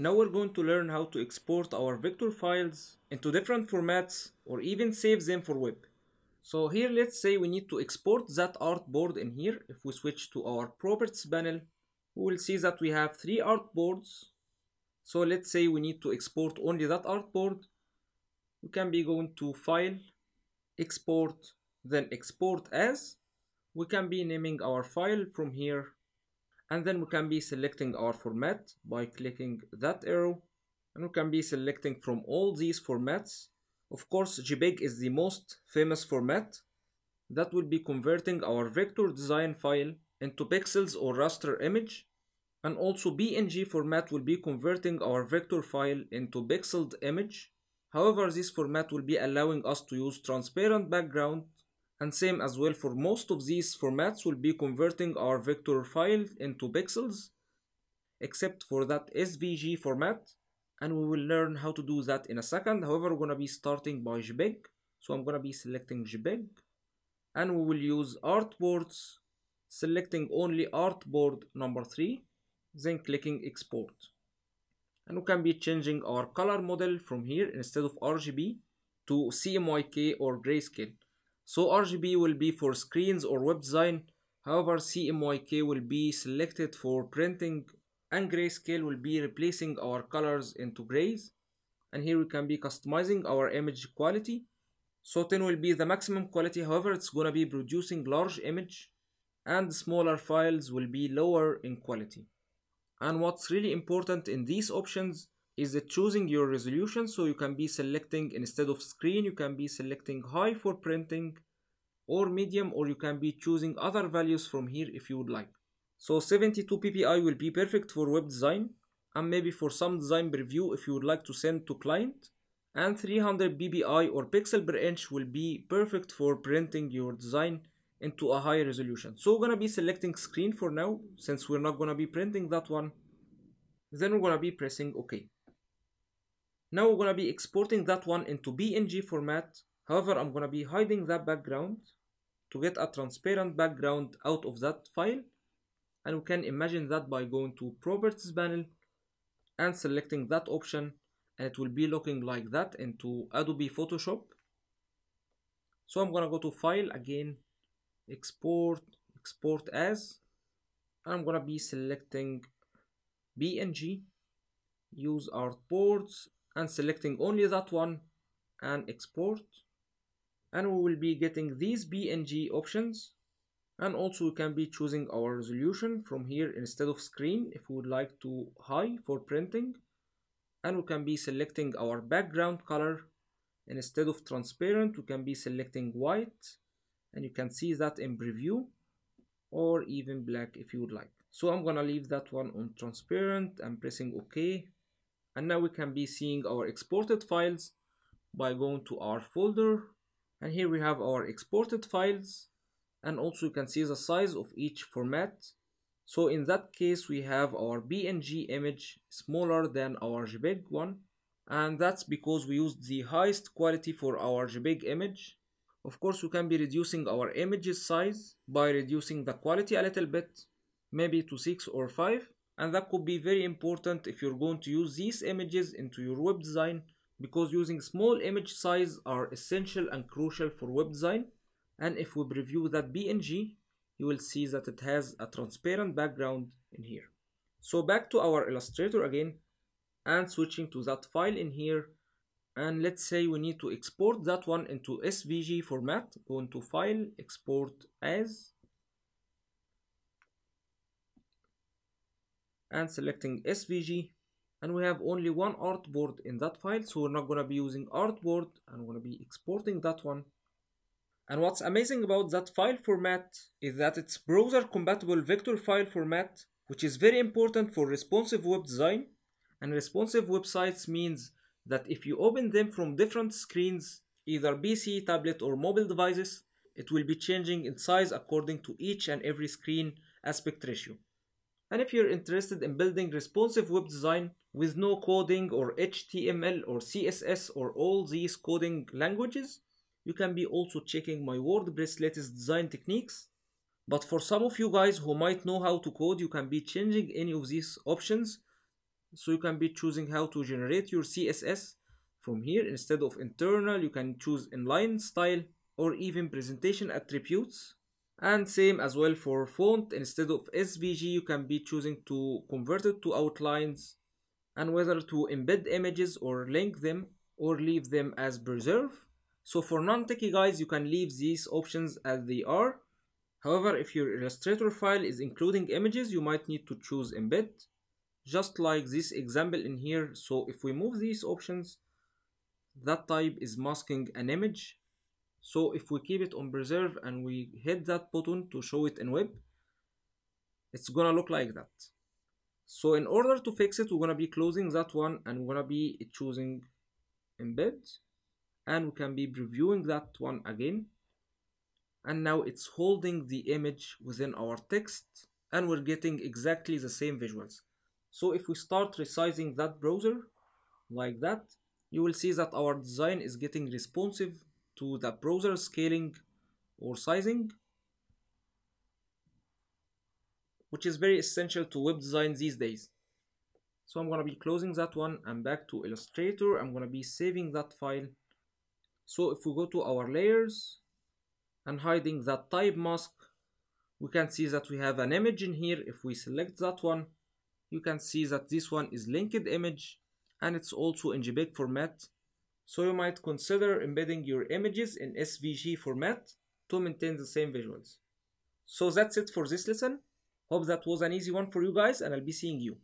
Now we're going to learn how to export our vector files into different formats or even save them for web. So here let's say we need to export that artboard in here. If we switch to our properties panel, we will see that we have three artboards. So let's say we need to export only that artboard. We can be going to file, export, then export as. We can be naming our file from here and then we can be selecting our format by clicking that arrow. And we can be selecting from all these formats. Of course JPEG is the most famous format that will be converting our vector design file into pixels or raster image. And also PNG format will be converting our vector file into pixeled image. However this format will be allowing us to use transparent background and same as well for most of these formats will be converting our vector file into pixels except for that SVG format. And we will learn how to do that in a second. However we're gonna be starting by JPEG so I'm gonna be selecting JPEG and we will use artboards selecting only artboard number 3 then clicking export. And we can be changing our color model from here instead of RGB to CMYK or grayscale so RGB will be for screens or web design. However, CMYK will be selected for printing and grayscale will be replacing our colors into grays. And here we can be customizing our image quality. So 10 will be the maximum quality. However, it's gonna be producing large image and smaller files will be lower in quality. And what's really important in these options is that choosing your resolution? So you can be selecting instead of screen you can be selecting high for printing or medium or you can be choosing other values from here if you would like. So 72 ppi will be perfect for web design and maybe for some design preview if you would like to send to client. And 300 ppi or pixel per inch will be perfect for printing your design into a high resolution. So we're gonna be selecting screen for now since we're not gonna be printing that one. Then we're gonna be pressing ok now we're going to be exporting that one into PNG format. However, I'm going to be hiding that background to get a transparent background out of that file. And we can imagine that by going to properties panel and selecting that option and it will be looking like that into Adobe Photoshop. So I'm going to go to file again, export, export as, and I'm going to be selecting PNG, use artboards and selecting only that one and export. And we will be getting these PNG options. And also we can be choosing our resolution from here instead of screen if we would like to high for printing. And we can be selecting our background color. Instead of transparent we can be selecting white. And you can see that in preview or even black if you would like. So I'm gonna leave that one on transparent and pressing OK and now we can be seeing our exported files by going to our folder. And here we have our exported files. And also you can see the size of each format. So in that case we have our PNG image smaller than our JPEG one. And that's because we used the highest quality for our JPEG image. Of course we can be reducing our images size by reducing the quality a little bit maybe to 6 or 5 and that could be very important if you're going to use these images into your web design because using small image size are essential and crucial for web design. And if we preview that PNG you will see that it has a transparent background in here. So back to our illustrator again and switching to that file in here. And let's say we need to export that one into SVG format go into file export as and selecting SVG and we have only one artboard in that file so we're not going to be using artboard and we're going to be exporting that one. And what's amazing about that file format is that it's browser compatible vector file format which is very important for responsive web design. And responsive websites means that if you open them from different screens either PC, tablet or mobile devices it will be changing in size according to each and every screen aspect ratio and if you're interested in building responsive web design with no coding or HTML or CSS or all these coding languages, you can be also checking my WordPress latest design techniques. But for some of you guys who might know how to code, you can be changing any of these options. So you can be choosing how to generate your css from here. Instead of internal you can choose inline style or even presentation attributes and same as well for font. Instead of svg you can be choosing to convert it to outlines and whether to embed images or link them or leave them as preserve. So for non-techie guys you can leave these options as they are. However if your illustrator file is including images you might need to choose embed. Just like this example in here. So if we move these options that type is masking an image so if we keep it on preserve and we hit that button to show it in web it's gonna look like that. So in order to fix it we're gonna be closing that one and we're gonna be choosing embed. And we can be previewing that one again. And now it's holding the image within our text and we're getting exactly the same visuals. So if we start resizing that browser like that you will see that our design is getting responsive to the browser scaling or sizing which is very essential to web design these days. So I'm gonna be closing that one and back to Illustrator. I'm gonna be saving that file. So if we go to our layers and hiding that type mask we can see that we have an image in here. If we select that one you can see that this one is linked image and it's also in JPEG format so you might consider embedding your images in SVG format to maintain the same visuals. So that's it for this lesson. Hope that was an easy one for you guys and I'll be seeing you.